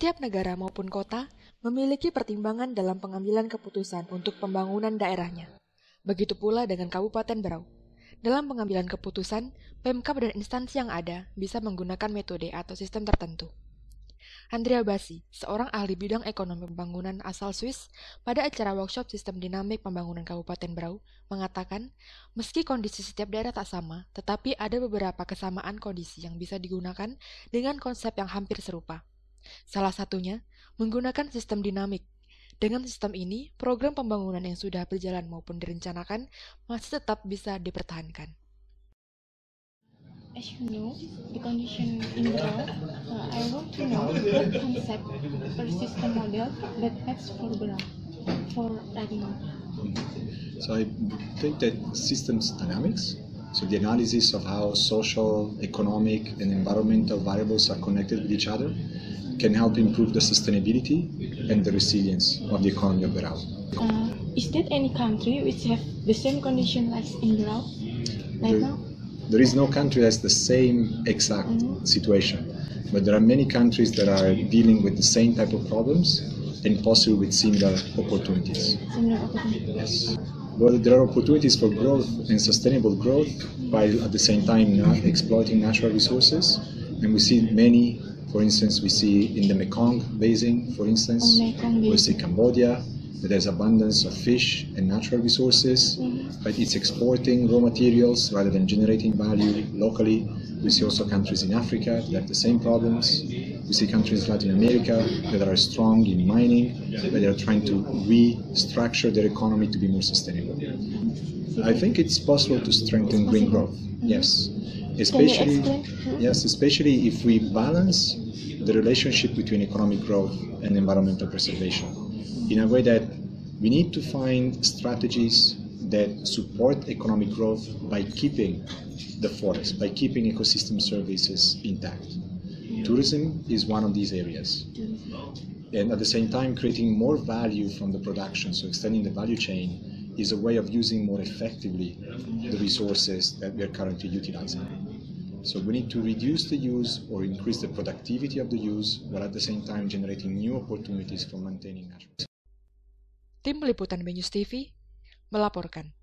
Setiap negara maupun kota memiliki pertimbangan dalam pengambilan keputusan untuk pembangunan daerahnya. Begitu pula dengan Kabupaten Berau. Dalam pengambilan keputusan, Pemkab dan instansi yang ada bisa menggunakan metode atau sistem tertentu. Andrea Basi, seorang ahli bidang ekonomi pembangunan asal Swiss, pada acara workshop sistem dinamik pembangunan Kabupaten Berau, mengatakan, meski kondisi setiap daerah tak sama, tetapi ada beberapa kesamaan kondisi yang bisa digunakan dengan konsep yang hampir serupa. Salah satunya, menggunakan sistem dinamik. Dengan sistem ini, program pembangunan yang sudah berjalan maupun direncanakan masih tetap bisa dipertahankan. As you know, the condition in Brazil, uh, I want to know what concept per system model that fits for Brazil, for Radimo. So I think that systems dynamics, so the analysis of how social, economic, and environmental variables are connected with each other, can help improve the sustainability and the resilience of the economy of Berau. Uh, is there any country which have the same condition as in Brazil right There- now? There is no country that has the same exact Mhm. situation, but there are many countries that are dealing with the same type of problems and possibly with similar opportunities. Similar opportunity. Yes. Well, there are opportunities for growth and sustainable growth while at the same time not exploiting natural resources. And we see many, for instance, we see in the Mekong Basin, for instance, Oh, we see Cambodia, that there's abundance of fish and natural resources, Mhm. but it's exporting raw materials rather than generating value locally. We see also countries in Africa that have the same problems. We see countries in Latin America that are strong in mining, but they are trying to restructure their economy to be more sustainable. I think it's possible to strengthen green growth. Yes, especially explain? Hmm? yes, especially if we balance the relationship between economic growth and environmental preservation in a way that we need to find strategies that support economic growth by keeping the forest, by keeping ecosystem services intact. Tourism is one of these areas. Mm-hmm. And at the same time, creating more value from the production, so extending the value chain, is a way of using more effectively the resources that we are currently utilizing. So we need to reduce the use or increase the productivity of the use, while at the same time generating new opportunities for maintaining natural. Tim Liputan News TV melaporkan.